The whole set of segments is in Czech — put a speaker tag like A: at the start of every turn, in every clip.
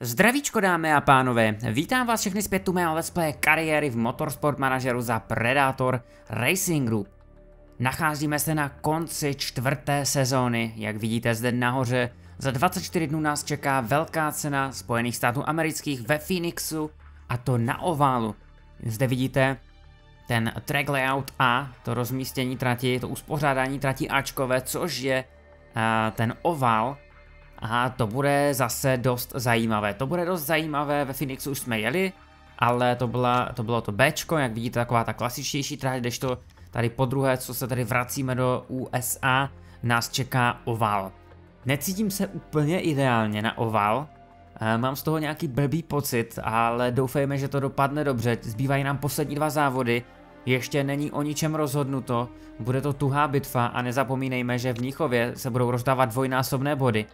A: Zdravíčko dámy a pánové, vítám vás všechny zpět u mého let's play kariéry v Motorsport manažeru za Predator Racing Group. Nacházíme se na konci čtvrté sezóny, jak vidíte zde nahoře, za 24 dnů nás čeká velká cena Spojených států amerických ve Phoenixu a to na oválu. Zde vidíte ten track layout A, to rozmístění trati, to uspořádání trati Ačkové, což je uh, ten oval, a to bude zase dost zajímavé. To bude dost zajímavé, ve Phoenixu už jsme jeli, ale to, byla, to bylo to Bčko, jak vidíte, taková ta klasičtější trať, to tady po druhé, co se tady vracíme do USA, nás čeká oval. Necítím se úplně ideálně na oval, eh, mám z toho nějaký blbý pocit, ale doufejme, že to dopadne dobře. Zbývají nám poslední dva závody, ještě není o ničem rozhodnuto, bude to tuhá bitva a nezapomínejme, že v Mnichově se budou rozdávat dvojnásobné body.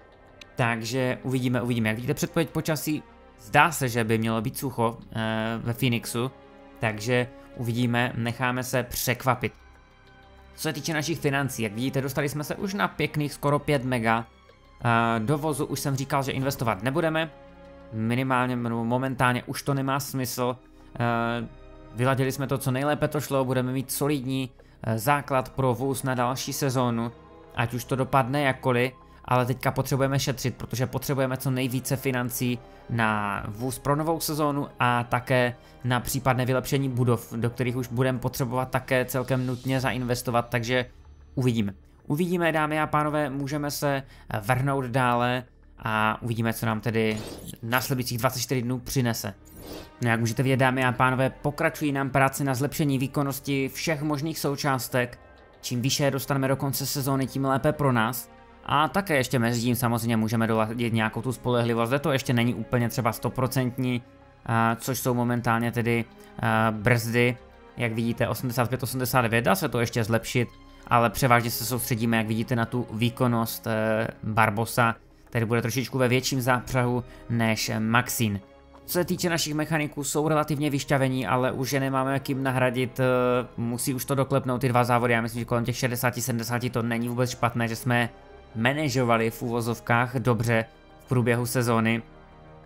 A: Takže uvidíme, uvidíme. Jak vidíte předpověď počasí, zdá se, že by mělo být sucho e, ve Phoenixu, takže uvidíme, necháme se překvapit. Co se týče našich financí, jak vidíte, dostali jsme se už na pěkných skoro 5 mega. E, do vozu už jsem říkal, že investovat nebudeme. Minimálně, momentálně už to nemá smysl. E, vyladili jsme to, co nejlépe to šlo, budeme mít solidní základ pro vůz na další sezónu. Ať už to dopadne jakkoliv, ale teďka potřebujeme šetřit, protože potřebujeme co nejvíce financí na vůz pro novou sezónu a také na případné vylepšení budov, do kterých už budeme potřebovat také celkem nutně zainvestovat, takže uvidíme. Uvidíme, dámy a pánové, můžeme se vrhnout dále a uvidíme, co nám tedy následujících 24 dnů přinese. No jak můžete vidět, dámy a pánové, pokračují nám práce na zlepšení výkonnosti všech možných součástek. Čím výše dostaneme do konce sezóny, tím lépe pro nás. A také ještě mezi tím samozřejmě můžeme doladit nějakou tu spolehlivost, zde to ještě není úplně třeba stoprocentní, což jsou momentálně tedy brzdy, jak vidíte 85-89, dá se to ještě zlepšit, ale převážně se soustředíme, jak vidíte, na tu výkonnost e, Barbosa, který bude trošičku ve větším zápřahu než Maxin. Co se týče našich mechaniků, jsou relativně vyšťavení, ale už je nemáme kým nahradit, e, musí už to doklepnout ty dva závody, já myslím, že kolem těch 60-70 to není vůbec špatné, že jsme manažovali v úvozovkách dobře v průběhu sezóny,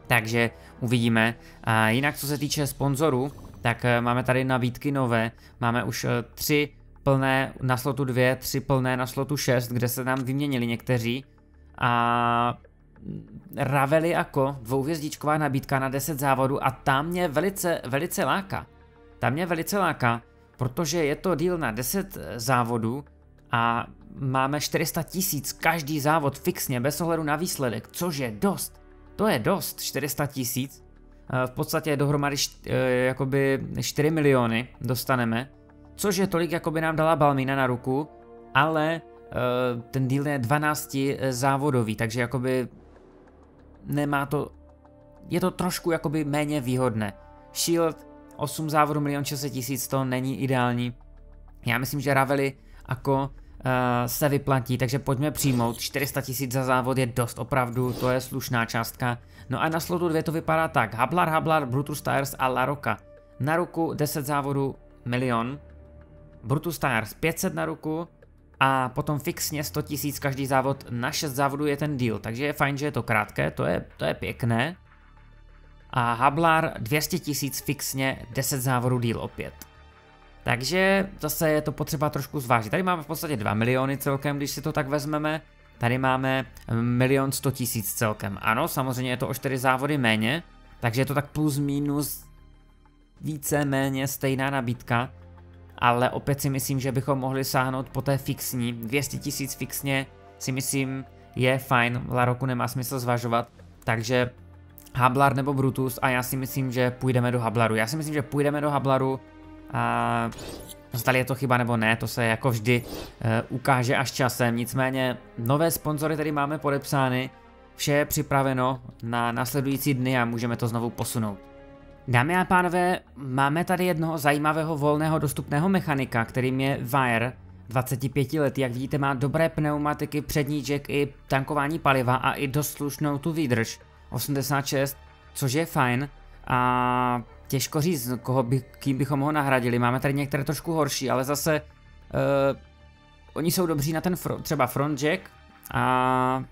A: takže uvidíme. A jinak co se týče sponzorů, tak eh, máme tady nabídky nové, máme už eh, tři plné na slotu 2, tři plné na slotu 6, kde se nám vyměnili někteří a Raveli jako dvouhvězdičková nabídka na 10 závodů a tam mě velice, velice láká. Tam mě velice láká, protože je to díl na 10 eh, závodů a máme 400 tisíc každý závod fixně bez ohledu na výsledek, což je dost. To je dost, 400 tisíc. Eh, v podstatě dohromady eh, jakoby 4 miliony dostaneme, což je tolik, jako by nám dala Balmina na ruku, ale eh, ten díl je 12 závodový, takže jakoby nemá to, je to trošku jakoby méně výhodné. Shield 8 závodů milion 600 tisíc to není ideální. Já myslím, že Raveli jako Eh, se vyplatí, takže pojďme přijmout. 400 tisíc za závod je dost opravdu, to je slušná částka. No a na slotu 2 to vypadá tak. Hablar, Hablar, Brutus Tires a Laroka. Na ruku 10 závodů milion. Brutus Tires 500 na ruku. A potom fixně 100 tisíc každý závod, na 6 závodů je ten deal, takže je fajn, že je to krátké, to je, to je pěkné. A Hablar 200 tisíc fixně, 10 závodů deal opět. Takže zase je to potřeba trošku zvážit. Tady máme v podstatě 2 miliony celkem, když si to tak vezmeme. Tady máme milion 100 tisíc celkem. Ano, samozřejmě je to o 4 závody méně, takže je to tak plus minus více méně stejná nabídka. Ale opět si myslím, že bychom mohli sáhnout po té fixní. 200 tisíc fixně si myslím je fajn, Laroku nemá smysl zvažovat. Takže Hablar nebo Brutus a já si myslím, že půjdeme do Hablaru. Já si myslím, že půjdeme do Hablaru, a zdali je to chyba nebo ne, to se jako vždy uh, ukáže až časem. Nicméně nové sponzory tady máme podepsány, vše je připraveno na nasledující dny a můžeme to znovu posunout. Dámy a pánové, máme tady jednoho zajímavého volného dostupného mechanika, kterým je Wire, 25 let, jak vidíte má dobré pneumatiky, přední jack i tankování paliva a i dost slušnou tu výdrž, 86, což je fajn a těžko říct, koho by, kým bychom ho nahradili. Máme tady některé trošku horší, ale zase uh, oni jsou dobří na ten fro, třeba front jack a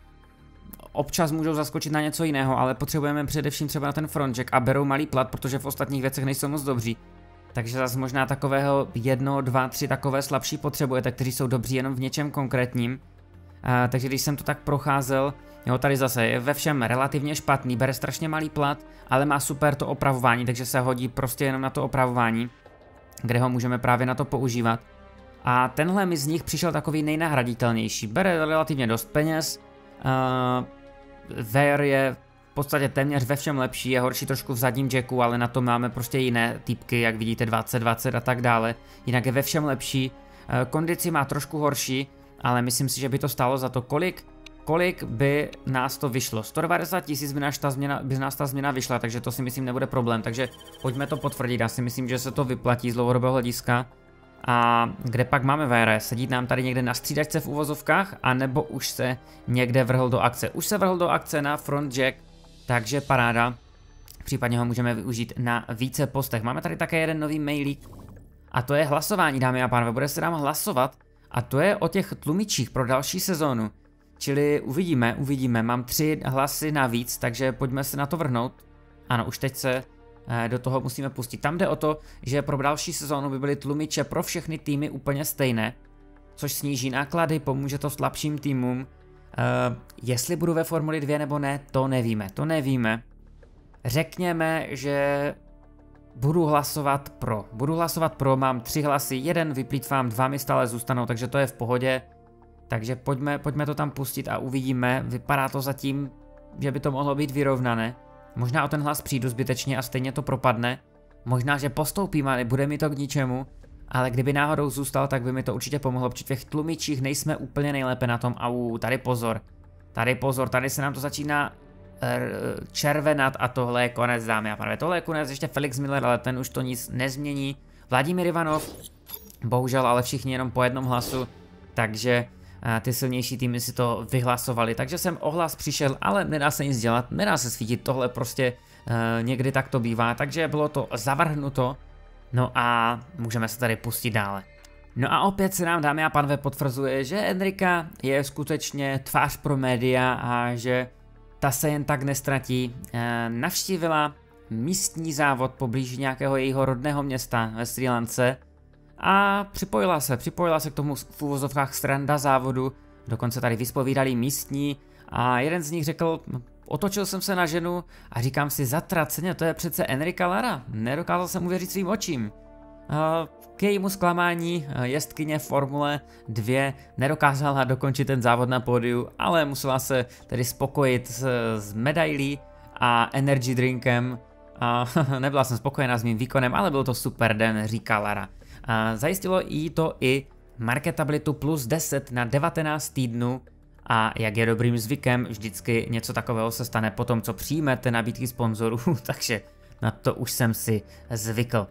A: občas můžou zaskočit na něco jiného, ale potřebujeme především třeba na ten frontjack a berou malý plat, protože v ostatních věcech nejsou moc dobří. Takže zase možná takového jedno, dva, tři takové slabší potřebujete, kteří jsou dobří jenom v něčem konkrétním. A, takže když jsem to tak procházel, jo, tady zase je ve všem relativně špatný, bere strašně malý plat, ale má super to opravování, takže se hodí prostě jenom na to opravování, kde ho můžeme právě na to používat. A tenhle mi z nich přišel takový nejnahraditelnější. Bere relativně dost peněz, uh, Ver je v podstatě téměř ve všem lepší, je horší trošku v zadním jacku, ale na to máme prostě jiné typky, jak vidíte 2020 a tak dále. Jinak je ve všem lepší. Uh, kondici má trošku horší, ale myslím si, že by to stálo za to, kolik kolik by nás to vyšlo. 190 tisíc by, nás ta změna, by nás ta změna vyšla, takže to si myslím nebude problém, takže pojďme to potvrdit, já si myslím, že se to vyplatí z dlouhodobého hlediska. A kde pak máme VRS? Sedí nám tady někde na střídačce v uvozovkách, anebo už se někde vrhl do akce? Už se vrhl do akce na front jack, takže paráda. Případně ho můžeme využít na více postech. Máme tady také jeden nový mailík. A to je hlasování, dámy a pánové. Bude se nám hlasovat. A to je o těch tlumičích pro další sezónu. Čili uvidíme, uvidíme. Mám tři hlasy navíc, takže pojďme se na to vrhnout. Ano, už teď se Eh, do toho musíme pustit. Tam jde o to, že pro další sezónu by byly tlumiče pro všechny týmy úplně stejné, což sníží náklady, pomůže to slabším týmům. Uh, jestli budu ve Formuli 2 nebo ne, to nevíme, to nevíme. Řekněme, že budu hlasovat pro. Budu hlasovat pro, mám tři hlasy, jeden vyplýtvám, dva mi stále zůstanou, takže to je v pohodě. Takže pojďme, pojďme to tam pustit a uvidíme. Vypadá to zatím, že by to mohlo být vyrovnané. Možná o ten hlas přijdu zbytečně a stejně to propadne. Možná, že postoupím, ale bude mi to k ničemu. Ale kdyby náhodou zůstal, tak by mi to určitě pomohlo, v těch tlumičích nejsme úplně nejlépe na tom. Au, tady pozor. Tady pozor, tady se nám to začíná červenat a tohle je konec, dámy a pánové. Tohle je konec, ještě Felix Miller, ale ten už to nic nezmění. Vladimír Ivanov, bohužel ale všichni jenom po jednom hlasu, takže ty silnější týmy si to vyhlasovali, takže jsem ohlas přišel, ale nedá se nic dělat, nedá se svítit, tohle prostě uh, někdy tak to bývá, takže bylo to zavrhnuto, no a můžeme se tady pustit dále. No a opět se nám, dámy a pánové, potvrzuje, že Enrika je skutečně tvář pro média a že ta se jen tak nestratí. E, navštívila místní závod poblíž nějakého jejího rodného města ve Sri Lance, a připojila se, připojila se k tomu v úvozovkách stranda závodu, dokonce tady vyspovídali místní a jeden z nich řekl, otočil jsem se na ženu a říkám si zatraceně, to je přece Enrika Lara, nedokázal jsem uvěřit svým očím. K jejímu zklamání jestkyně Formule 2 nedokázala dokončit ten závod na pódiu, ale musela se tedy spokojit s, s medailí a energy drinkem. A nebyla jsem spokojená s mým výkonem, ale byl to super den, říká Lara. A zajistilo jí to i marketabilitu plus 10 na 19 týdnů a jak je dobrým zvykem, vždycky něco takového se stane po tom, co přijmete nabídky sponzorů, takže na to už jsem si zvykl.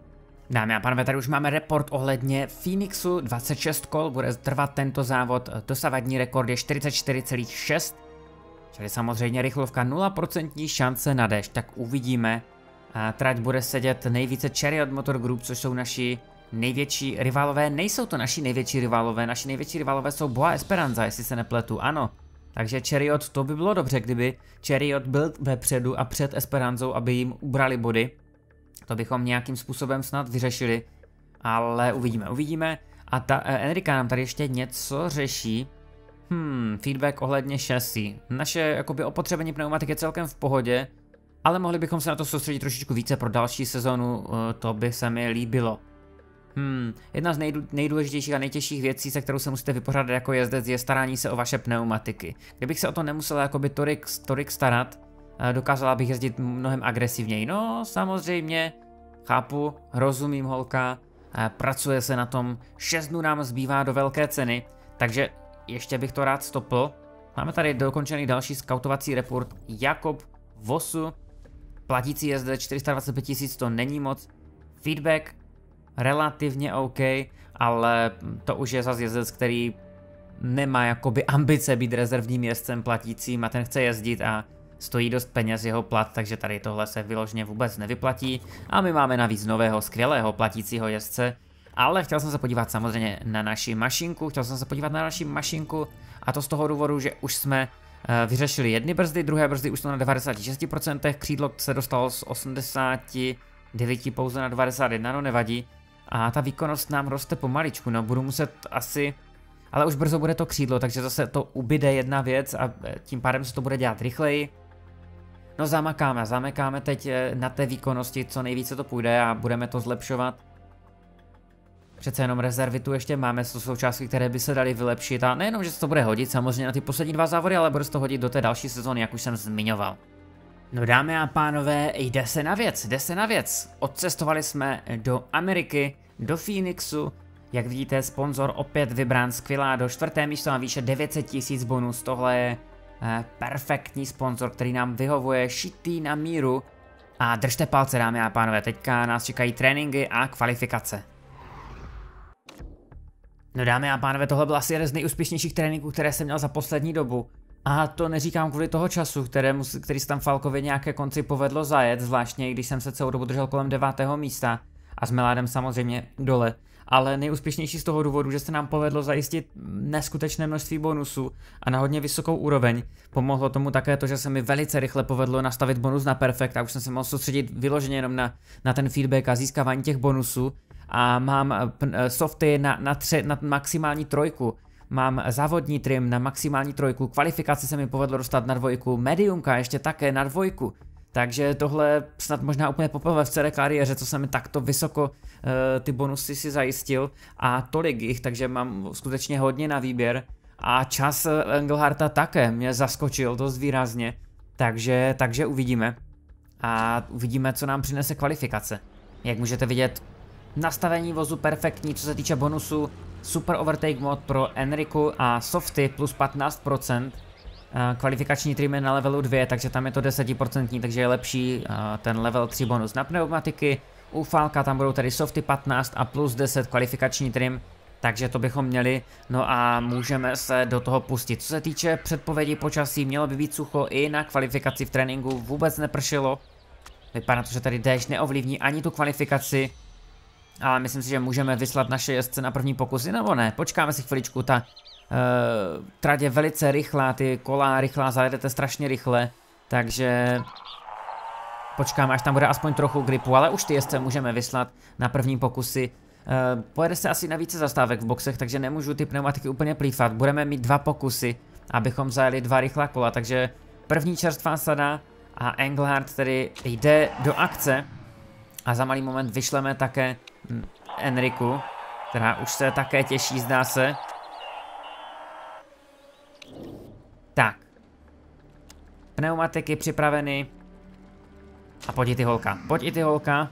A: Dámy a pánové, tady už máme report ohledně Phoenixu, 26 kol, bude trvat tento závod, dosavadní rekord je 44,6, čili samozřejmě rychlovka. 0% šance na déšť, tak uvidíme. A trať bude sedět nejvíce Chariot Motor Group, což jsou naši největší rivalové. Nejsou to naši největší rivalové, naši největší rivalové jsou Boa Esperanza, jestli se nepletu, ano. Takže Chariot, to by bylo dobře, kdyby Chariot byl vepředu a před Esperanzou, aby jim ubrali body. To bychom nějakým způsobem snad vyřešili, ale uvidíme, uvidíme. A ta eh, Enrika nám tady ještě něco řeší. Hmm, feedback ohledně šasí. Naše jakoby opotřebení pneumatik je celkem v pohodě, ale mohli bychom se na to soustředit trošičku více pro další sezonu, eh, to by se mi líbilo. Hmm, jedna z nejdů, nejdůležitějších a nejtěžších věcí, se kterou se musíte vypořádat jako jezdec, je starání se o vaše pneumatiky. Kdybych se o to nemusel jakoby tolik, starat, dokázala bych jezdit mnohem agresivněji. No, samozřejmě, chápu, rozumím holka, eh, pracuje se na tom, 6 dnů nám zbývá do velké ceny, takže ještě bych to rád stopl. Máme tady dokončený další skautovací report Jakob Vosu, platící jezdec 425 tisíc, to není moc. Feedback relativně OK, ale to už je zase jezdec, který nemá jakoby ambice být rezervním jezdcem platícím a ten chce jezdit a stojí dost peněz jeho plat, takže tady tohle se vyložně vůbec nevyplatí. A my máme navíc nového skvělého platícího jezdce, ale chtěl jsem se podívat samozřejmě na naši mašinku, chtěl jsem se podívat na naši mašinku a to z toho důvodu, že už jsme uh, vyřešili jedny brzdy, druhé brzdy už jsou na 96%, křídlo se dostalo z 89 pouze na 91, no nevadí. A ta výkonnost nám roste pomaličku, no budu muset asi... Ale už brzo bude to křídlo, takže zase to ubyde jedna věc a eh, tím pádem se to bude dělat rychleji. No zamakáme, zamekáme teď eh, na té výkonnosti, co nejvíce to půjde a budeme to zlepšovat. Přece jenom rezervy tu ještě máme, jsou částky, které by se daly vylepšit a nejenom, že se to bude hodit samozřejmě na ty poslední dva závody, ale bude se to hodit do té další sezóny, jak už jsem zmiňoval. No dámy a pánové, jde se na věc, jde se na věc. Odcestovali jsme do Ameriky, do Phoenixu, jak vidíte, sponzor opět vybrán skvělá do čtvrté místo a výše 900 tisíc bonus. Tohle je perfektní sponzor, který nám vyhovuje šitý na míru. A držte palce, dámy a pánové, teďka nás čekají tréninky a kvalifikace. No dámy a pánové, tohle byl asi jeden z nejúspěšnějších tréninků, které jsem měl za poslední dobu. A to neříkám kvůli toho času, kterému, který se tam Falkovi nějaké konci povedlo zajet, zvláštně když jsem se celou dobu držel kolem devátého místa a s Meládem samozřejmě dole. Ale nejúspěšnější z toho důvodu, že se nám povedlo zajistit neskutečné množství bonusů a na hodně vysokou úroveň. Pomohlo tomu také to, že se mi velice rychle povedlo nastavit bonus na perfekt a už jsem se mohl soustředit vyloženě jenom na, na ten feedback a získávání těch bonusů. A mám eh, eh, softy na, na, tři, na maximální trojku, mám závodní trim na maximální trojku, kvalifikaci se mi povedlo dostat na dvojku, mediumka ještě také na dvojku. Takže tohle snad možná úplně poprvé v celé kariéře, co jsem takto vysoko uh, ty bonusy si zajistil a tolik jich, takže mám skutečně hodně na výběr. A čas Engelharta také mě zaskočil dost výrazně, takže, takže uvidíme. A uvidíme, co nám přinese kvalifikace. Jak můžete vidět, nastavení vozu perfektní, co se týče bonusu, Super Overtake mod pro Enriku a Softy plus 15%. Kvalifikační trim je na levelu 2, takže tam je to 10%, takže je lepší ten level 3 bonus na pneumatiky. U Falka tam budou tedy Softy 15 a plus 10 kvalifikační trim, takže to bychom měli, no a můžeme se do toho pustit. Co se týče předpovědi počasí, mělo by být sucho i na kvalifikaci v tréninku, vůbec nepršelo. Vypadá to, že tady déšť neovlivní ani tu kvalifikaci, ale myslím si, že můžeme vyslat naše jezdce na první pokusy, nebo ne? Počkáme si chviličku, ta uh, trať je velice rychlá, ty kola rychlá, zajedete strašně rychle, takže počkáme, až tam bude aspoň trochu gripu, ale už ty jezdce můžeme vyslat na první pokusy. Uh, pojede se asi na více zastávek v boxech, takže nemůžu ty pneumatiky úplně plýfat. Budeme mít dva pokusy, abychom zajeli dva rychlá kola, takže první čerstvá sada a Engelhardt tedy jde do akce a za malý moment vyšleme také Enriku, která už se také těší, zdá se. Tak. Pneumatiky připraveny. A pojď i ty holka, pojď i ty holka.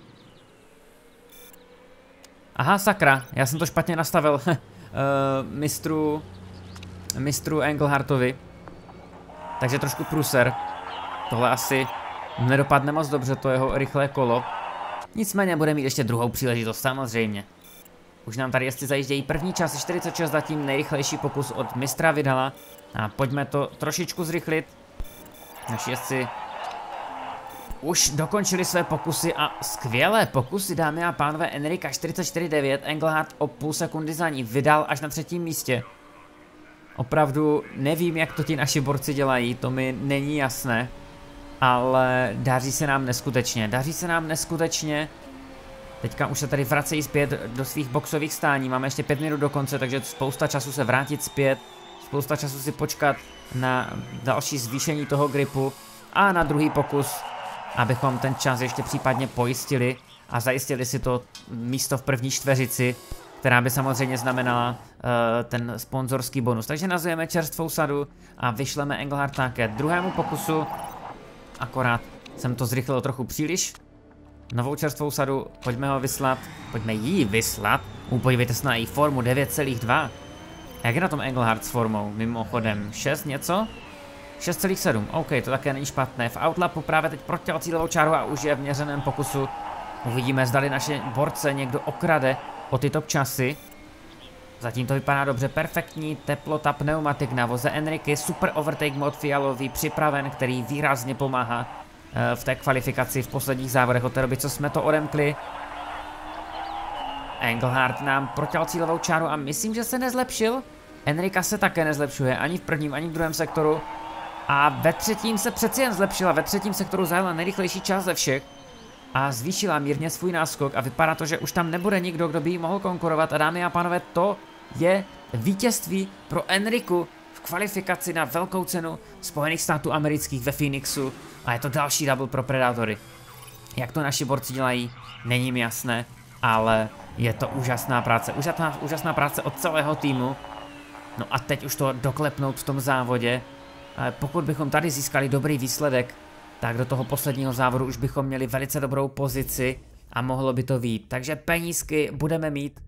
A: Aha, sakra, já jsem to špatně nastavil. uh, mistru... Mistru Engelhartovi. Takže trošku pruser. Tohle asi nedopadne moc dobře, to jeho rychlé kolo. Nicméně bude mít ještě druhou příležitost, samozřejmě. Už nám tady ještě zajíždějí první čas 46, zatím nejrychlejší pokus od mistra Vydala. A pojďme to trošičku zrychlit. Naši jezdci už dokončili své pokusy a skvělé pokusy, dámy a pánové. Enrika 44.9, Engelhardt o půl sekundy za ní, vydal až na třetím místě. Opravdu nevím, jak to ti naši borci dělají, to mi není jasné ale daří se nám neskutečně, daří se nám neskutečně. Teďka už se tady vracejí zpět do svých boxových stání, máme ještě pět minut do konce, takže spousta času se vrátit zpět, spousta času si počkat na další zvýšení toho gripu a na druhý pokus, abychom ten čas ještě případně pojistili a zajistili si to místo v první čtveřici, která by samozřejmě znamenala uh, ten sponzorský bonus. Takže nazveme čerstvou sadu a vyšleme Engelharta ke druhému pokusu akorát jsem to zrychlil trochu příliš. Novou čerstvou sadu, pojďme ho vyslat, pojďme jí vyslat. U, podívejte se na její formu 9,2. Jak je na tom Engelhardt s formou, mimochodem, 6 něco? 6,7, OK, to také není špatné. V Outlapu právě teď protěl cílovou čáru a už je v měřeném pokusu. Uvidíme, zdali naše borce někdo okrade o ty top časy. Zatím to vypadá dobře, perfektní teplota pneumatik na voze Enriky, super overtake mod fialový připraven, který výrazně pomáhá v té kvalifikaci v posledních závodech od té doby, co jsme to odemkli. Engelhardt nám protěl cílovou čáru a myslím, že se nezlepšil. Enrika se také nezlepšuje ani v prvním, ani v druhém sektoru. A ve třetím se přeci jen zlepšila, ve třetím sektoru zajela nejrychlejší čas ze všech a zvýšila mírně svůj náskok a vypadá to, že už tam nebude nikdo, kdo by jí mohl konkurovat a dámy a pánové, to je vítězství pro Enriku v kvalifikaci na velkou cenu Spojených států amerických ve Phoenixu a je to další double pro Predatory. Jak to naši borci dělají, není mi jasné, ale je to úžasná práce, úžasná, úžasná práce od celého týmu. No a teď už to doklepnout v tom závodě. Pokud bychom tady získali dobrý výsledek, tak do toho posledního závodu už bychom měli velice dobrou pozici a mohlo by to vít. Takže penízky budeme mít.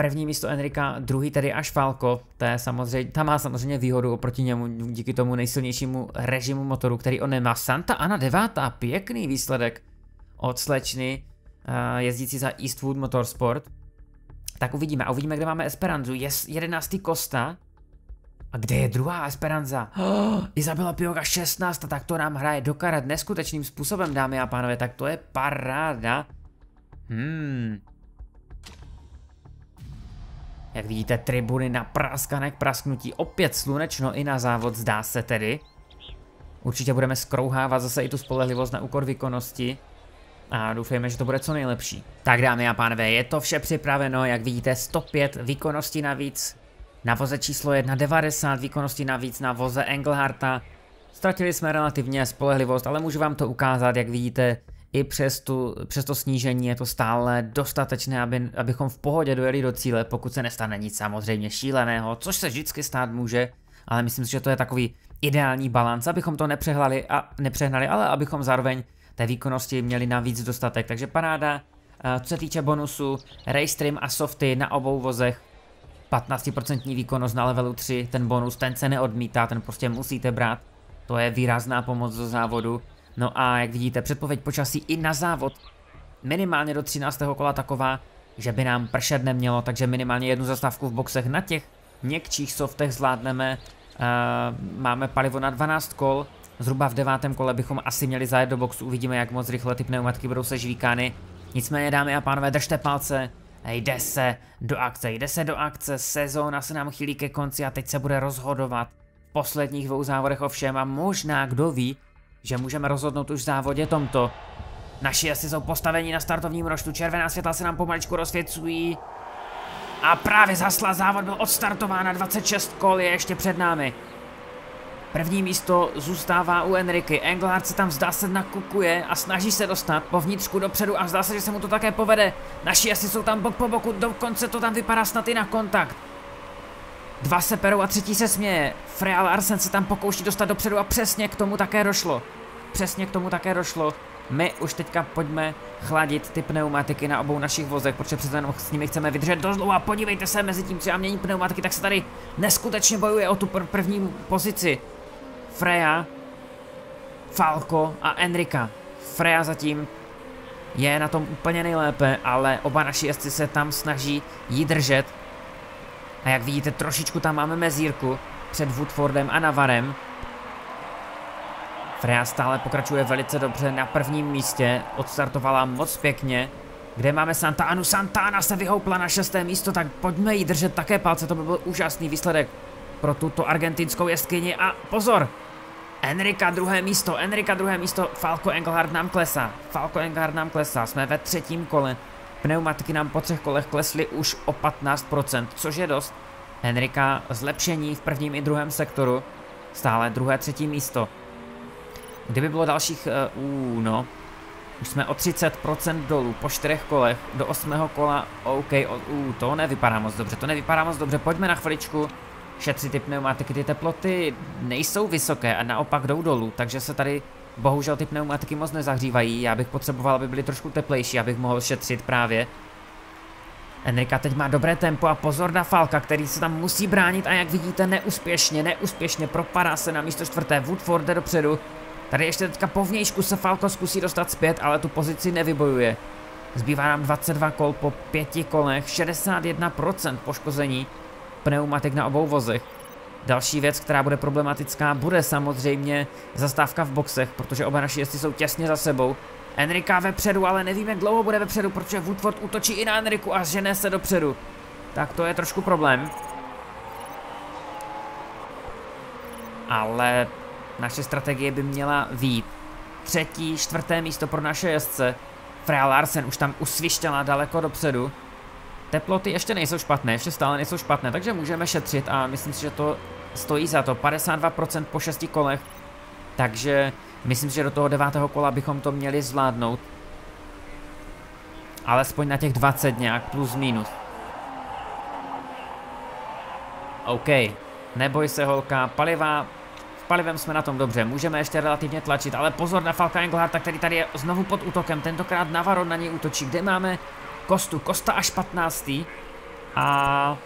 A: První místo Enrika, druhý tedy až Falco, to je samozřejmě, ta má samozřejmě výhodu oproti němu díky tomu nejsilnějšímu režimu motoru, který on nemá. Santa Ana devátá, pěkný výsledek od slečny uh, jezdící za Eastwood Motorsport. Tak uvidíme a uvidíme, kde máme Esperanzu. Je jedenáctý Costa, a kde je druhá Esperanza? Oh, Izabela Pioga 16, tak to nám hraje do karet neskutečným způsobem, dámy a pánové, tak to je paráda. Hmm. Jak vidíte, tribuny napraskané k prasknutí, opět slunečno i na závod, zdá se tedy. Určitě budeme skrouhávat zase i tu spolehlivost na úkor výkonnosti. A doufejme, že to bude co nejlepší. Tak dámy a pánové, je to vše připraveno, jak vidíte 105 výkonnosti navíc, na voze číslo 1 90 výkonnosti navíc na voze Engelharta. Ztratili jsme relativně spolehlivost, ale můžu vám to ukázat, jak vidíte, i přes, tu, přes to snížení je to stále dostatečné, aby, abychom v pohodě dojeli do cíle, pokud se nestane nic samozřejmě šíleného, což se vždycky stát může, ale myslím si, že to je takový ideální balans, abychom to nepřehlali a nepřehnali, ale abychom zároveň té výkonnosti měli navíc dostatek, takže paráda. Co se týče bonusu, Raystream a Softy na obou vozech 15% výkonnost na levelu 3, ten bonus, ten se neodmítá, ten prostě musíte brát. To je výrazná pomoc do závodu. No a jak vidíte, předpověď počasí i na závod minimálně do 13. kola taková, že by nám pršet nemělo, takže minimálně jednu zastávku v boxech na těch měkčích softech zvládneme. Uh, máme palivo na 12 kol, zhruba v devátém kole bychom asi měli zajet do boxu, uvidíme jak moc rychle ty pneumatky budou se žvíkány. Nicméně dámy a pánové, držte palce, Jde se do akce, jde se do akce, sezóna se nám chýlí ke konci a teď se bude rozhodovat v posledních dvou závodech ovšem a možná kdo ví, že můžeme rozhodnout už v závodě tomto. Naši asi jsou postaveni na startovním roštu, červená světla se nám pomaličku rozsvěcují. A právě zasla závod byl odstartován na 26 kol, je ještě před námi. První místo zůstává u Enriky. Engelhardt se tam zdá se nakukuje a snaží se dostat po vnitřku dopředu a zdá se, že se mu to také povede. Naši asi jsou tam bok po boku, dokonce to tam vypadá snad i na kontakt. Dva se perou a třetí se směje. Freya Larsen se tam pokouší dostat dopředu a přesně k tomu také došlo. Přesně k tomu také došlo. My už teďka pojďme chladit ty pneumatiky na obou našich vozech, protože přece jenom s nimi chceme vydržet dost dlouho a podívejte se, mezi tím, co já měním pneumatiky, tak se tady neskutečně bojuje o tu pr první pozici. Freya, Falco a Enrika. Freya zatím je na tom úplně nejlépe, ale oba naši jezdci se tam snaží jí držet. A jak vidíte, trošičku tam máme mezírku před Woodfordem a Navarem. Freya stále pokračuje velice dobře na prvním místě, odstartovala moc pěkně. Kde máme Santánu? Santana se vyhoupla na šesté místo, tak pojďme jí držet také palce, to by byl úžasný výsledek pro tuto argentinskou jeskyni a pozor, Enrika druhé místo, Enrika druhé místo, Falco Engelhardt nám klesá, Falco Engelhardt nám klesá, jsme ve třetím kole. Pneumatiky nám po třech kolech klesly už o 15%, což je dost. Enrika zlepšení v prvním i druhém sektoru, stále druhé, třetí místo. Kdyby bylo dalších, uh, uh, no, už jsme o 30% dolů po čtyřech kolech, do osmého kola, OK, uh, to nevypadá moc dobře, to nevypadá moc dobře, pojďme na chviličku šetřit ty pneumatiky, ty teploty nejsou vysoké a naopak jdou dolů, takže se tady bohužel ty pneumatiky moc nezahřívají, já bych potřeboval, aby byly trošku teplejší, abych mohl šetřit právě. Enrika teď má dobré tempo a pozor na Falka, který se tam musí bránit a jak vidíte neúspěšně, neúspěšně propadá se na místo čtvrté, Woodford jde dopředu. Tady ještě teďka po vnějšku se Falko zkusí dostat zpět, ale tu pozici nevybojuje. Zbývá nám 22 kol po pěti kolech, 61% poškození pneumatik na obou vozech. Další věc, která bude problematická, bude samozřejmě zastávka v boxech, protože oba naši jezdci jsou těsně za sebou. Enrika vepředu, ale nevím, jak dlouho bude vepředu, protože Woodford útočí i na Enriku a žene se dopředu. Tak to je trošku problém. Ale naše strategie by měla vít. Třetí, čtvrté místo pro naše jezdce. Freya Larsen už tam usvištěla daleko dopředu. Teploty ještě nejsou špatné, ještě stále nejsou špatné, takže můžeme šetřit a myslím si, že to stojí za to. 52% po 6 kolech, takže myslím si, že do toho devátého kola bychom to měli zvládnout. Alespoň na těch 20 nějak, plus minus. OK, neboj se holka, paliva, s palivem jsme na tom dobře, můžeme ještě relativně tlačit, ale pozor na Falka Engelharta, který tady je znovu pod útokem, tentokrát Navarro na něj útočí, kde máme Kostu, Kosta až 15. A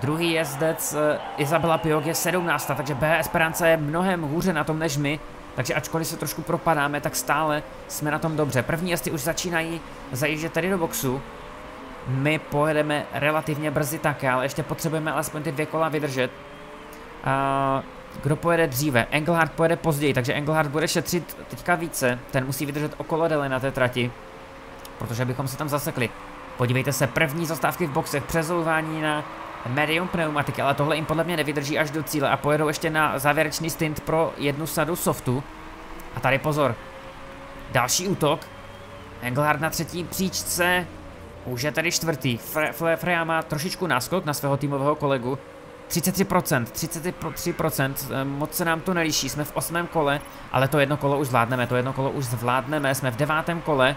A: druhý jezdec eh, Izabela Piog je 17, takže B Esperance je mnohem hůře na tom než my, takže ačkoliv se trošku propadáme, tak stále jsme na tom dobře. První jezdci už začínají zajíždět tady do boxu. My pojedeme relativně brzy také, ale ještě potřebujeme alespoň ty dvě kola vydržet. A kdo pojede dříve? Engelhardt pojede později, takže Engelhardt bude šetřit teďka více. Ten musí vydržet okolo dele na té trati, protože bychom se tam zasekli. Podívejte se, první zastávky v boxech, přezouvání na medium pneumatiky, ale tohle jim podle mě nevydrží až do cíle a pojedou ještě na závěrečný stint pro jednu sadu softu. A tady pozor, další útok. Engelhardt na třetí příčce, už je tady čtvrtý. Fre, Fre, Freya má trošičku náskok na svého týmového kolegu. 33%, 33%, eh, moc se nám to nelíší, jsme v osmém kole, ale to jedno kolo už zvládneme, to jedno kolo už zvládneme, jsme v devátém kole.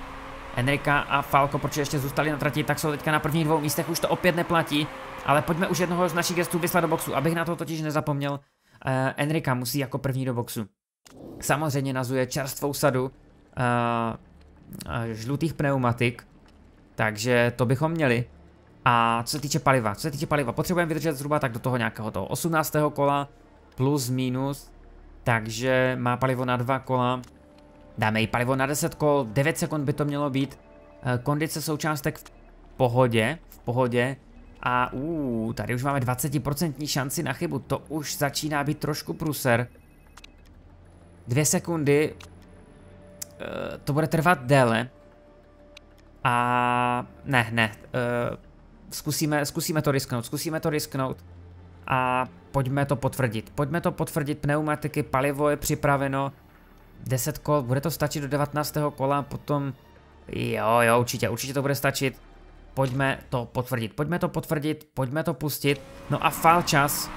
A: Enrika a Falco, protože ještě zůstali na trati, tak jsou teďka na prvních dvou místech, už to opět neplatí. Ale pojďme už jednoho z našich gestů vyslat do boxu, abych na to totiž nezapomněl. Uh, Enrika musí jako první do boxu. Samozřejmě nazuje čerstvou sadu uh, uh, žlutých pneumatik, takže to bychom měli. A co se týče paliva, co se týče paliva, potřebujeme vydržet zhruba tak do toho nějakého toho 18. kola, plus minus, takže má palivo na dva kola, dáme jí palivo na 10 kol, 9 sekund by to mělo být, kondice součástek v pohodě, v pohodě, a uh, tady už máme 20% šanci na chybu, to už začíná být trošku pruser. Dvě sekundy, uh, to bude trvat déle. A ne, ne, uh, zkusíme, zkusíme to risknout, zkusíme to risknout. A pojďme to potvrdit, pojďme to potvrdit, pneumatiky, palivo je připraveno. 10 kol, bude to stačit do 19. kola, potom jo, jo, určitě, určitě to bude stačit. Pojďme to potvrdit, pojďme to potvrdit, pojďme to pustit. No a fal čas.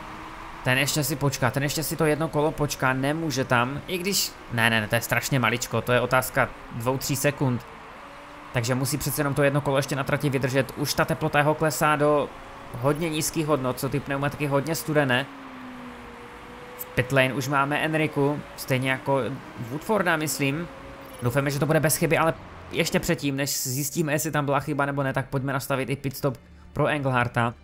A: Ten ještě si počká, ten ještě si to jedno kolo počká, nemůže tam, i když... Ne, ne, ne, to je strašně maličko, to je otázka dvou, tří sekund. Takže musí přece jenom to jedno kolo ještě na trati vydržet. Už ta teplota jeho klesá do hodně nízkých hodnot, co ty pneumatiky hodně studené. Pitlane už máme Enriku, stejně jako Woodforda, myslím. Doufáme, že to bude bez chyby, ale ještě předtím, než zjistíme, jestli tam byla chyba nebo ne, tak pojďme nastavit i pitstop pro Engelharta.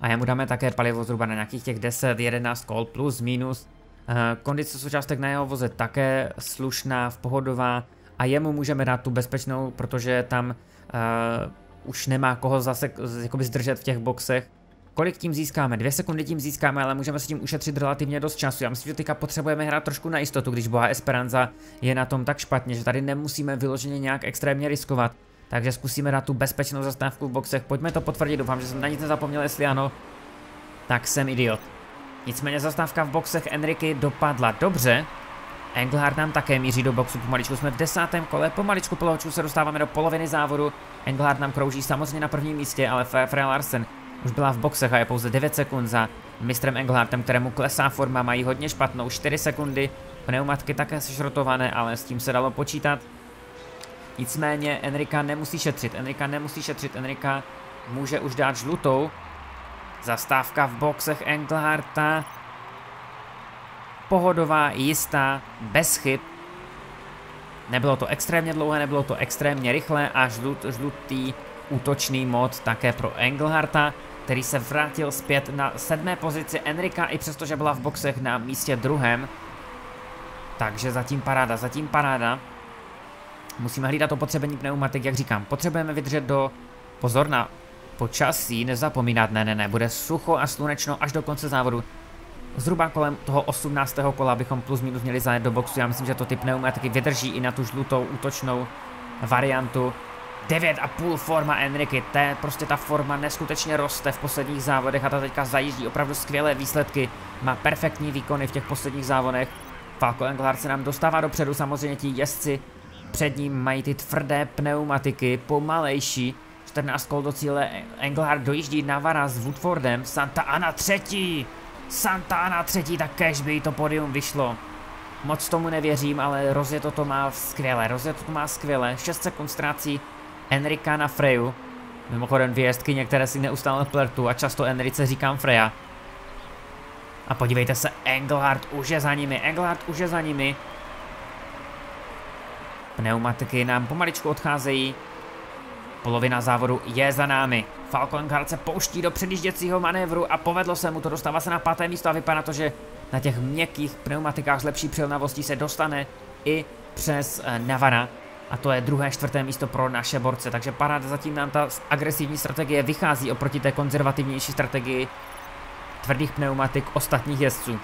A: A jemu dáme také palivo zhruba na nějakých těch 10-11 kol plus minus. Uh, kondice součástek na jeho voze také slušná, v pohodová a jemu můžeme dát tu bezpečnou, protože tam uh, už nemá koho zase jakoby zdržet v těch boxech. Kolik tím získáme? Dvě sekundy tím získáme, ale můžeme si tím ušetřit relativně dost času. Já myslím, že teďka potřebujeme hrát trošku na jistotu, když Boha Esperanza je na tom tak špatně, že tady nemusíme vyloženě nějak extrémně riskovat. Takže zkusíme dát tu bezpečnou zastávku v boxech. Pojďme to potvrdit, doufám, že jsem na nic nezapomněl, jestli ano. Tak jsem idiot. Nicméně zastávka v boxech Enriky dopadla dobře. Engelhardt nám také míří do boxu, pomaličku jsme v desátém kole, pomaličku polovčku se dostáváme do poloviny závodu. Engelhardt nám krouží samozřejmě na prvním místě, ale Freya Larsen už byla v boxech a je pouze 9 sekund za mistrem Engelhardtem, kterému klesá forma, mají hodně špatnou, 4 sekundy, pneumatky také sešrotované, ale s tím se dalo počítat. Nicméně Enrika nemusí šetřit, Enrika nemusí šetřit, Enrika může už dát žlutou. Zastávka v boxech Engelhardta. Pohodová, jistá, bez chyb. Nebylo to extrémně dlouhé, nebylo to extrémně rychlé a žlut, žlutý útočný mod také pro Engelharta který se vrátil zpět na sedmé pozici Enrika, i přestože byla v boxech na místě druhém. Takže zatím paráda, zatím paráda. Musíme hlídat opotřebení pneumatik, jak říkám. Potřebujeme vydržet do... Pozor na počasí, nezapomínat, ne, ne, ne, bude sucho a slunečno až do konce závodu. Zhruba kolem toho 18. kola bychom plus minus měli zajet do boxu, já myslím, že to ty pneumatiky vydrží i na tu žlutou útočnou variantu. 9,5 forma Enriky, je prostě ta forma neskutečně roste v posledních závodech a ta teďka zajíždí opravdu skvělé výsledky, má perfektní výkony v těch posledních závodech. Falco Engelhardt se nám dostává dopředu, samozřejmě ti jezdci před ním mají ty tvrdé pneumatiky, pomalejší. 14 kol do cíle, Engelhardt dojíždí Navara s Woodfordem, Santa Ana třetí! Santa Ana třetí, tak kež by to podium vyšlo. Moc tomu nevěřím, ale rozjeto to má skvěle, rozjeto to má skvěle. 6 sekund ztrácí Enrika na Freju. Mimochodem dvě jezdky, které si neustále plertu a často Enrice říkám Freja. A podívejte se, Engelhardt už je za nimi, Engelhardt už je za nimi. Pneumatiky nám pomaličku odcházejí. Polovina závodu je za námi. Falcon se pouští do předjížděcího manévru a povedlo se mu to, dostává se na páté místo a vypadá to, že na těch měkkých pneumatikách s lepší přilnavostí se dostane i přes eh, Navana. A to je druhé, čtvrté místo pro naše borce, takže paráda zatím nám ta agresivní strategie vychází oproti té konzervativnější strategii tvrdých pneumatik ostatních jezdců.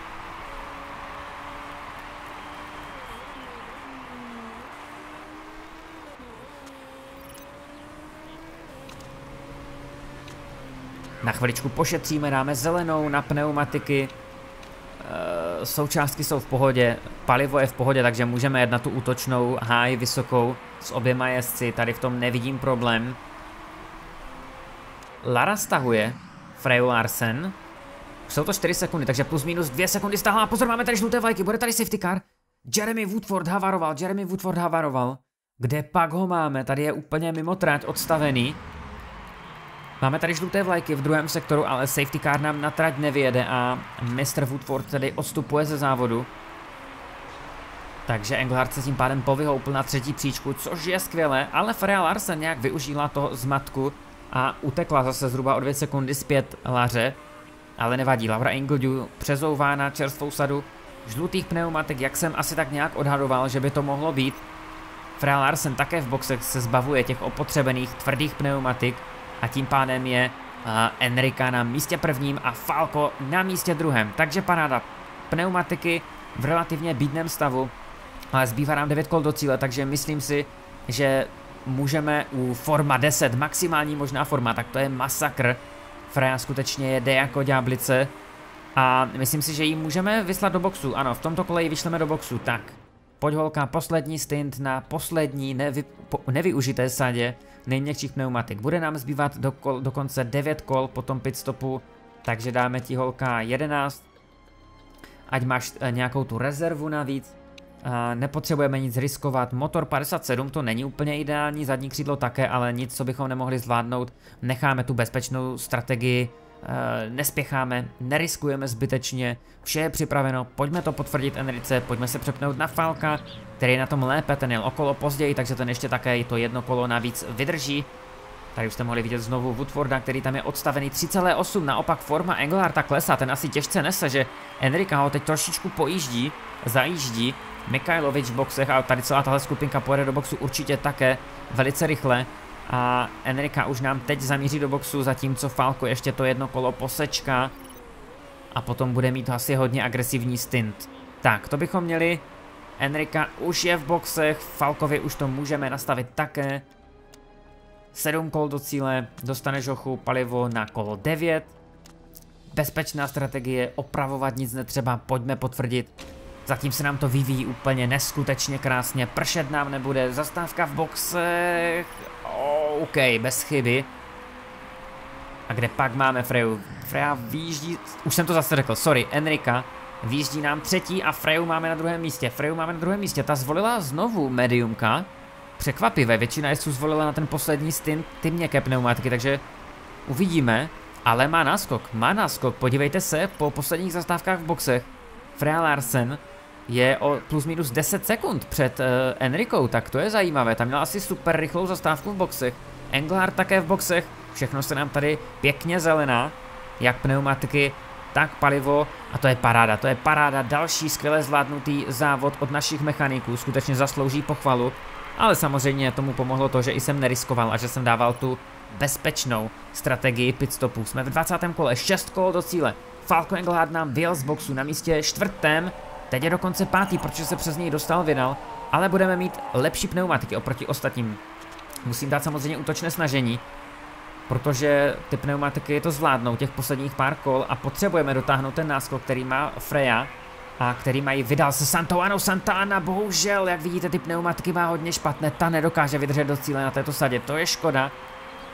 A: Na chviličku pošetříme, dáme zelenou na pneumatiky. E, součástky jsou v pohodě, palivo je v pohodě, takže můžeme jet na tu útočnou high vysokou s oběma jezdci, tady v tom nevidím problém. Lara stahuje, Freju Larsen. Jsou to 4 sekundy, takže plus minus 2 sekundy stahla. Pozor, máme tady žluté vlajky, bude tady safety car. Jeremy Woodford havaroval, Jeremy Woodford havaroval. Kde pak ho máme? Tady je úplně mimo trať odstavený. Máme tady žluté vlajky v druhém sektoru, ale safety car nám na trať nevyjede a Mr. Woodford tedy odstupuje ze závodu. Takže Engelhardt se tím pádem povyhoupl na třetí příčku, což je skvělé, ale Freya Larsen nějak využila toho zmatku a utekla zase zhruba o dvě sekundy zpět Laře. Ale nevadí, Laura Ingledew přezouvá na čerstvou sadu žlutých pneumatik, jak jsem asi tak nějak odhadoval, že by to mohlo být. Freya Larsen také v boxech se zbavuje těch opotřebených tvrdých pneumatik a tím pádem je uh, Enrika na místě prvním a Falco na místě druhém. Takže paráda. Pneumatiky v relativně bídném stavu, ale zbývá nám 9 kol do cíle, takže myslím si, že můžeme u Forma 10, maximální možná forma, tak to je masakr. Freja skutečně jede jako ďáblice a myslím si, že ji můžeme vyslat do boxu. Ano, v tomto kole ji vyšleme do boxu, tak. Pojď holka, poslední stint na poslední nevy, po, nevyužité sadě nejměkčích pneumatik. Bude nám zbývat do kol, dokonce 9 kol po tom pitstopu, takže dáme ti holka 11. Ať máš e, nějakou tu rezervu navíc. A nepotřebujeme nic riskovat. Motor 57 to není úplně ideální, zadní křídlo také, ale nic, co bychom nemohli zvládnout. Necháme tu bezpečnou strategii, e, nespěcháme, neriskujeme zbytečně, vše je připraveno, pojďme to potvrdit Enrice, pojďme se přepnout na Falka, který je na tom lépe, ten jel okolo později, takže ten ještě také to jedno kolo navíc vydrží. Tady už jste mohli vidět znovu Woodforda, který tam je odstavený 3,8, naopak forma Engelharta klesá, ten asi těžce nese, že Enrika ho teď trošičku pojíždí, zajíždí, Mikajlovič v boxech a tady celá tahle skupinka pojede do boxu určitě také velice rychle. A Enrika už nám teď zamíří do boxu, zatímco Falko ještě to jedno kolo posečka. A potom bude mít asi hodně agresivní stint. Tak, to bychom měli. Enrika už je v boxech, Falkovi už to můžeme nastavit také. 7 kol do cíle, dostane žochu, palivo na kolo 9. Bezpečná strategie, opravovat nic netřeba, pojďme potvrdit. Zatím se nám to vyvíjí úplně neskutečně krásně, pršet nám nebude, zastávka v boxech, OK, bez chyby. A kde pak máme Freju? Freja výjíždí, už jsem to zase řekl, sorry, Enrika výjíždí nám třetí a Freju máme na druhém místě. Freju máme na druhém místě, ta zvolila znovu mediumka. Překvapivé, většina jezdců zvolila na ten poslední stint ty měkké pneumatiky, takže uvidíme. Ale má náskok, má náskok, podívejte se, po posledních zastávkách v boxech Freya Larsen je o plus minus 10 sekund před uh, Enrikou, tak to je zajímavé, tam měl asi super rychlou zastávku v boxech. Engelhardt také v boxech, všechno se nám tady pěkně zelená, jak pneumatiky, tak palivo a to je paráda, to je paráda, další skvěle zvládnutý závod od našich mechaniků, skutečně zaslouží pochvalu, ale samozřejmě tomu pomohlo to, že i jsem neriskoval a že jsem dával tu bezpečnou strategii pitstopu. Jsme v 20. kole, 6 kol do cíle. Falco Engelhardt nám vyjel z boxu na místě čtvrtém, teď je dokonce pátý, protože se přes něj dostal vydal, ale budeme mít lepší pneumatiky oproti ostatním. Musím dát samozřejmě útočné snažení, protože ty pneumatiky to zvládnou těch posledních pár kol a potřebujeme dotáhnout ten náskok, který má Freya. a který mají vydal se Santoano Santana, bohužel, jak vidíte, ty pneumatiky má hodně špatné, ta nedokáže vydržet do cíle na této sadě, to je škoda.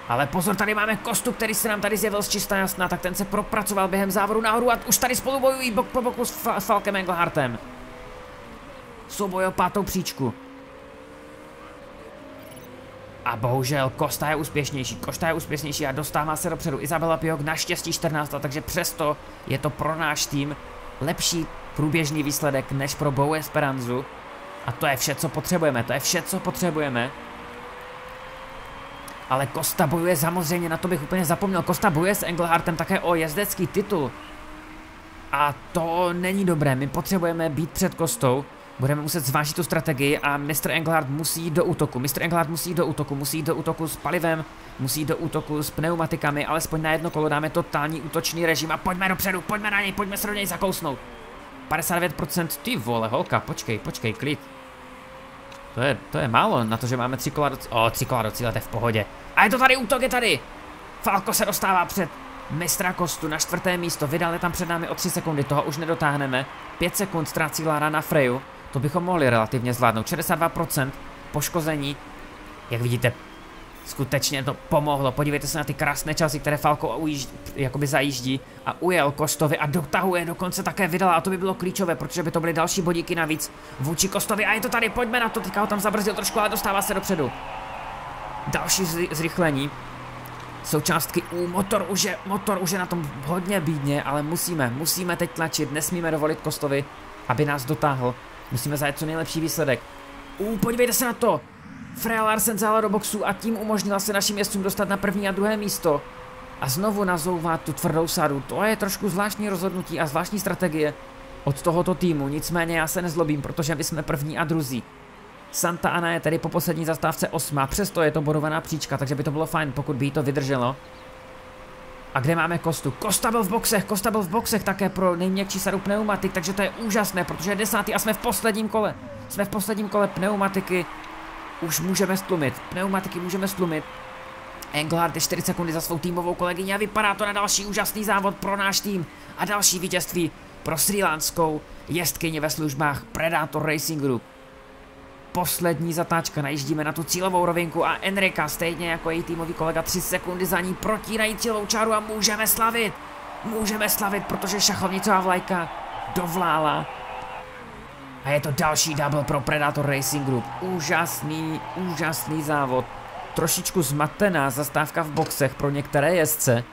A: Ale pozor, tady máme Kostu, který se nám tady zjevil z čistá jasná, tak ten se propracoval během závodu nahoru a už tady spolu bojují bok po boku s, Fa Falkem Engelhartem. Souboj o pátou příčku. A bohužel Kosta je úspěšnější, Kosta je úspěšnější a dostává se dopředu. Izabela Piok naštěstí 14, takže přesto je to pro náš tým lepší průběžný výsledek než pro Bou Esperanzu. A to je vše, co potřebujeme, to je vše, co potřebujeme. Ale Kosta bojuje samozřejmě, na to bych úplně zapomněl, Kosta bojuje s Engelhartem také o jezdecký titul. A to není dobré, my potřebujeme být před Kostou, budeme muset zvážit tu strategii a Mr. Engelhard musí do útoku. Mr. Engelhard musí do útoku, musí do útoku s palivem, musí do útoku s pneumatikami, alespoň na jedno kolo dáme totální útočný režim a pojďme dopředu, pojďme na něj, pojďme se do něj zakousnout. 59%, ty vole, holka, počkej, počkej, klid. To je, to je málo na to, že máme tři kola do, oh, tři kola do cíle, to je v pohodě. A je to tady, útok je tady. Falko se dostává před mistra Kostu na čtvrté místo, vydal je tam před námi o 3 sekundy, toho už nedotáhneme. 5 sekund ztrácí Lara na Freju, to bychom mohli relativně zvládnout. 62% poškození, jak vidíte, skutečně to pomohlo. Podívejte se na ty krásné časy, které Falko ujíždí, jakoby zajíždí a ujel Kostovi a dotahuje, dokonce také vydala a to by bylo klíčové, protože by to byly další bodíky navíc vůči Kostovi a je to tady, pojďme na to, teďka ho tam zabrzdil trošku, ale dostává se dopředu. Další zrychlení. Součástky u motor už je, motor už je na tom hodně bídně, ale musíme, musíme teď tlačit, nesmíme dovolit Kostovi, aby nás dotáhl. Musíme zajet co nejlepší výsledek. U, podívejte se na to, Freya Larsen zala do boxu a tím umožnila se našim jezdcům dostat na první a druhé místo. A znovu nazouvat tu tvrdou sadu, to je trošku zvláštní rozhodnutí a zvláštní strategie od tohoto týmu, nicméně já se nezlobím, protože my jsme první a druzí. Santa Ana je tedy po poslední zastávce osma, přesto je to bodovaná příčka, takže by to bylo fajn, pokud by jí to vydrželo. A kde máme Kostu? Kosta byl v boxech, Kosta byl v boxech také pro nejměkčí sadu pneumatik, takže to je úžasné, protože je desátý a jsme v posledním kole. Jsme v posledním kole pneumatiky, už můžeme stlumit. Pneumatiky můžeme stlumit. Engelhardt je 4 sekundy za svou týmovou kolegyni a vypadá to na další úžasný závod pro náš tým a další vítězství pro srílanskou jezdkyni ve službách Predator Racing Group. Poslední zatáčka, najíždíme na tu cílovou rovinku a Enrika, stejně jako její týmový kolega, 3 sekundy za ní protírají cílovou čáru a můžeme slavit. Můžeme slavit, protože šachovnicová vlajka dovlála a je to další double pro Predator Racing Group. Úžasný, úžasný závod. Trošičku zmatená zastávka v boxech pro některé jezdce.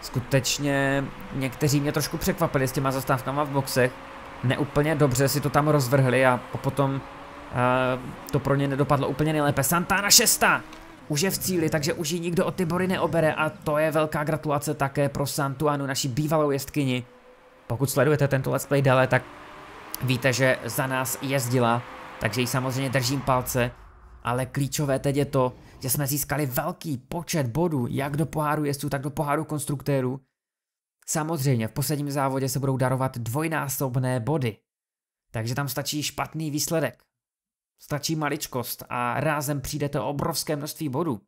A: Skutečně někteří mě trošku překvapili s těma zastávkama v boxech. Neúplně dobře si to tam rozvrhli a potom to pro ně nedopadlo úplně nejlépe. Santana 6. Už je v cíli, takže už ji nikdo od Tibory neobere a to je velká gratulace také pro Santuanu, naší bývalou jezdkyni. Pokud sledujete tento let's play dále, tak Víte, že za nás jezdila, takže jí samozřejmě držím palce, ale klíčové teď je to, že jsme získali velký počet bodů, jak do poháru jezdců, tak do poháru konstruktérů. Samozřejmě v posledním závodě se budou darovat dvojnásobné body, takže tam stačí špatný výsledek. Stačí maličkost a rázem přijde to obrovské množství bodů.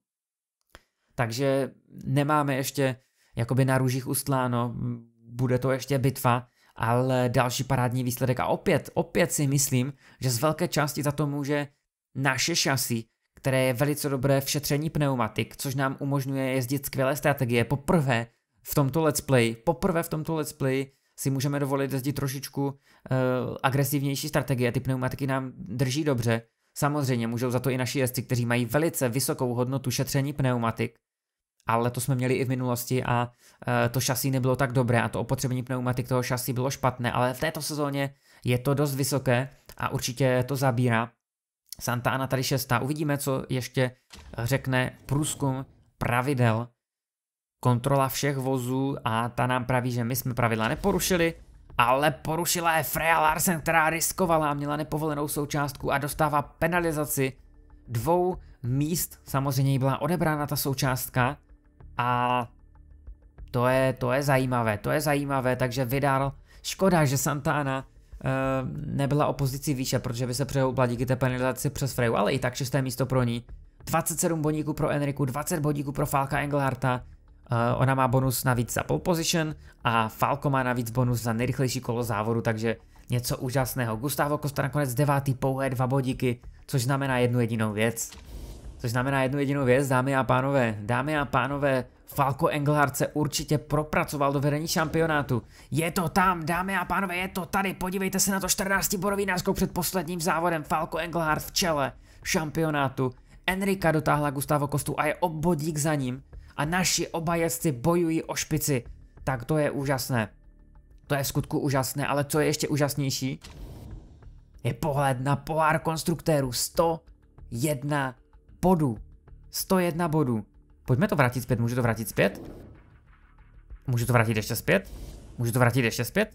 A: Takže nemáme ještě jakoby na růžích ustláno, bude to ještě bitva, ale další parádní výsledek a opět, opět si myslím, že z velké části za to může naše šasy, které je velice dobré v šetření pneumatik, což nám umožňuje jezdit skvělé strategie. Poprvé v tomto let's play, poprvé v tomto let's play si můžeme dovolit jezdit trošičku uh, agresivnější strategie, ty pneumatiky nám drží dobře. Samozřejmě můžou za to i naši jezdci, kteří mají velice vysokou hodnotu šetření pneumatik, ale to jsme měli i v minulosti a e, to šasí nebylo tak dobré a to opotřebení pneumatik toho šasí bylo špatné, ale v této sezóně je to dost vysoké a určitě to zabírá. Santa Ana tady šestá, uvidíme, co ještě řekne průzkum pravidel, kontrola všech vozů a ta nám praví, že my jsme pravidla neporušili, ale porušila je Freya Larsen, která riskovala a měla nepovolenou součástku a dostává penalizaci dvou míst. Samozřejmě jí byla odebrána ta součástka, a to je, to je zajímavé, to je zajímavé, takže vydal. Škoda, že Santana uh, nebyla o pozici výše, protože by se přehoupla díky té penalizaci přes Freju, ale i tak šesté místo pro ní. 27 bodíků pro Enriku, 20 bodíků pro Falka Engelharta, ona má bonus navíc za pole position a Falko má navíc bonus za nejrychlejší kolo závodu, takže něco úžasného. Gustavo Costa nakonec devátý pouhé dva bodíky, což znamená jednu jedinou věc. Což znamená jednu jedinou věc, dámy a pánové. Dámy a pánové, Falco Engelhardt se určitě propracoval do vedení šampionátu. Je to tam, dámy a pánové, je to tady, podívejte se na to 14 bodový náskok před posledním závodem. Falco Engelhardt v čele šampionátu. Enrika dotáhla Gustavo Kostu a je obodík za ním. A naši oba jezdci bojují o špici. Tak to je úžasné. To je v skutku úžasné, ale co je ještě úžasnější? Je pohled na pohár konstruktérů. 101 bodů. 101 bodů. Pojďme to vrátit zpět, můžu to vrátit zpět? Můžu to vrátit ještě zpět? Můžu to vrátit ještě zpět?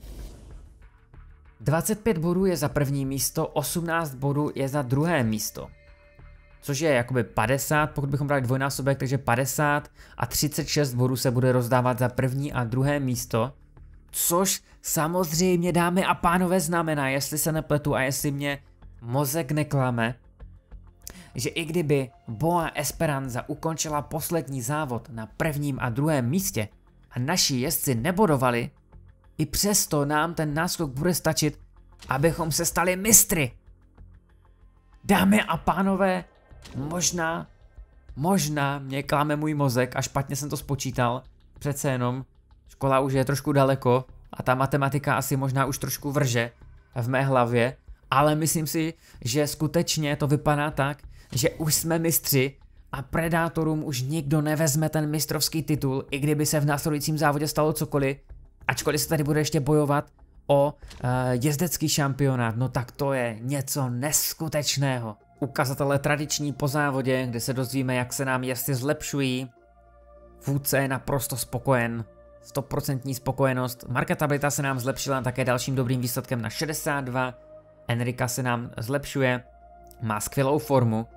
A: 25 bodů je za první místo, 18 bodů je za druhé místo. Což je jakoby 50, pokud bychom brali dvojnásobek, takže 50 a 36 bodů se bude rozdávat za první a druhé místo. Což samozřejmě dámy a pánové znamená, jestli se nepletu a jestli mě mozek neklame, že i kdyby Boa Esperanza ukončila poslední závod na prvním a druhém místě a naši jezdci nebodovali, i přesto nám ten náskok bude stačit, abychom se stali mistry. Dámy a pánové, možná, možná mě klame můj mozek a špatně jsem to spočítal, přece jenom škola už je trošku daleko a ta matematika asi možná už trošku vrže v mé hlavě, ale myslím si, že skutečně to vypadá tak, že už jsme mistři a Predátorům už nikdo nevezme ten mistrovský titul, i kdyby se v následujícím závodě stalo cokoliv, ačkoliv se tady bude ještě bojovat o uh, jezdecký šampionát, no tak to je něco neskutečného. Ukazatele tradiční po závodě, kde se dozvíme, jak se nám jezdci zlepšují. Vůdce je naprosto spokojen, 100% spokojenost. Marketabilita se nám zlepšila také dalším dobrým výsledkem na 62. Enrika se nám zlepšuje, má skvělou formu.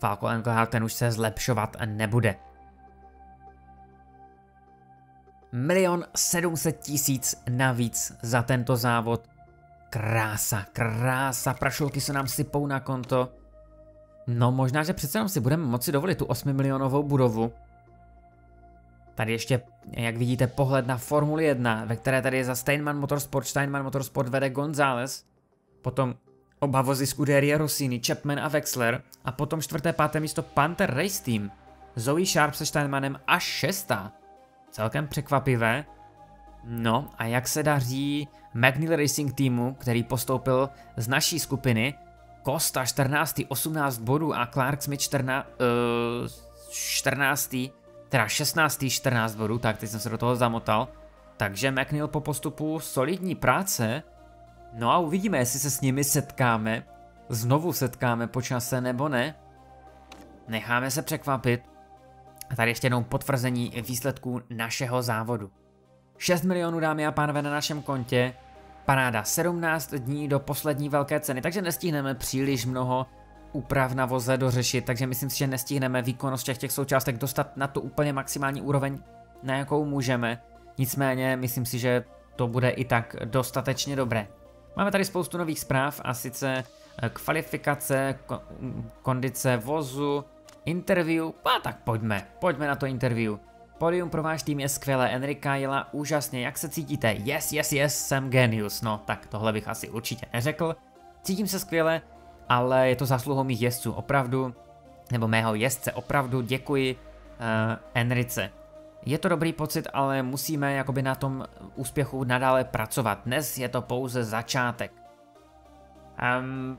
A: Falco Engelhardt ten už se zlepšovat nebude. Milion sedmset tisíc navíc za tento závod. Krása, krása, prašulky se nám sypou na konto. No možná, že přece jenom si budeme moci dovolit tu 8 milionovou budovu. Tady ještě, jak vidíte, pohled na Formuli 1, ve které tady je za Steinman Motorsport, Steinman Motorsport vede González. Potom oba vozy Scuderia Rossini, Chapman a Wexler. A potom čtvrté, páté místo Panther Race Team. Zoe Sharp se Steinmanem až šestá. Celkem překvapivé. No a jak se daří McNeil Racing týmu, který postoupil z naší skupiny, Costa 14. 18 bodů a Clark Smith 14. Uh, 14 teda 16. 14 bodů, tak teď jsem se do toho zamotal. Takže McNeil po postupu solidní práce. No a uvidíme, jestli se s nimi setkáme. Znovu setkáme po čase nebo ne. Necháme se překvapit. A tady ještě jednou potvrzení výsledků našeho závodu. 6 milionů dámy a pánové na našem kontě. Paráda 17 dní do poslední velké ceny, takže nestihneme příliš mnoho úprav na voze dořešit, takže myslím si, že nestihneme výkonnost těch, těch součástek dostat na tu úplně maximální úroveň, na jakou můžeme. Nicméně myslím si, že to bude i tak dostatečně dobré. Máme tady spoustu nových zpráv a sice eh, kvalifikace, kondice vozu, interview, a tak pojďme, pojďme na to interview. Podium pro váš tým je skvělé, Enrika jela úžasně, jak se cítíte? Yes, yes, yes, jsem genius, no tak tohle bych asi určitě neřekl. Cítím se skvěle, ale je to zásluhou mých jezdců, opravdu, nebo mého jezdce, opravdu děkuji uh, Enrice. Je to dobrý pocit, ale musíme jakoby na tom úspěchu nadále pracovat. Dnes je to pouze začátek. Um,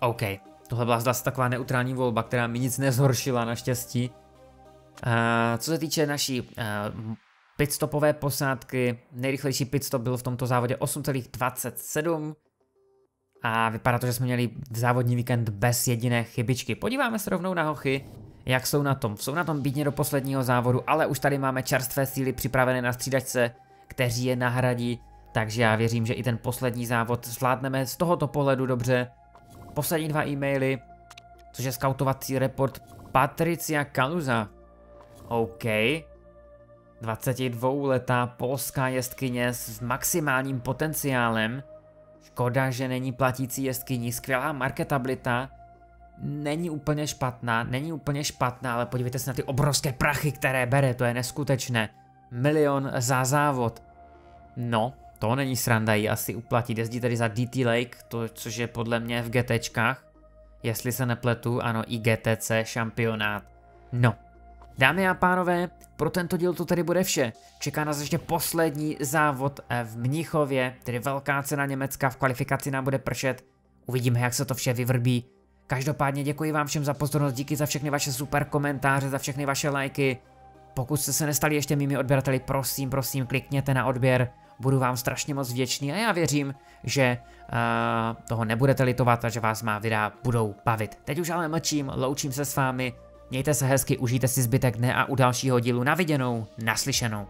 A: OK, tohle byla zase taková neutrální volba, která mi nic nezhoršila naštěstí. Co se týče naší pitstopové posádky, nejrychlejší pitstop byl v tomto závodě 8,27 a vypadá to, že jsme měli závodní víkend bez jediné chybičky. Podíváme se rovnou na hochy, jak jsou na tom. Jsou na tom bídně do posledního závodu, ale už tady máme čerstvé síly připravené na střídačce, kteří je nahradí, takže já věřím, že i ten poslední závod zvládneme z tohoto pohledu dobře. Poslední dva e-maily, což je skautovací report Patricia Kaluza. OK. 22 letá polská jezdkyně s maximálním potenciálem. Škoda, že není platící jezdkyní, skvělá marketabilita, není úplně špatná, není úplně špatná, ale podívejte se na ty obrovské prachy, které bere, to je neskutečné. Milion za závod. No, to není sranda jí asi uplatit. Jezdí tady za DT Lake, to, což je podle mě v GTčkách. Jestli se nepletu, ano, i GTC šampionát. No, Dámy a pánové, pro tento díl to tedy bude vše. Čeká nás ještě poslední závod eh, v Mnichově, tedy velká cena Německa v kvalifikaci nám bude pršet. Uvidíme, jak se to vše vyvrbí. Každopádně děkuji vám všem za pozornost, díky za všechny vaše super komentáře, za všechny vaše lajky. Pokud jste se nestali ještě mými odběrateli, prosím, prosím, klikněte na odběr, budu vám strašně moc vděčný a já věřím, že uh, toho nebudete litovat a že vás má videa budou bavit. Teď už ale mlčím, loučím se s vámi, mějte se hezky, užijte si zbytek dne a u dalšího dílu na viděnou, naslyšenou.